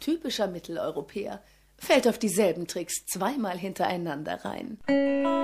typischer Mitteleuropäer, fällt auf dieselben Tricks zweimal hintereinander rein. Musik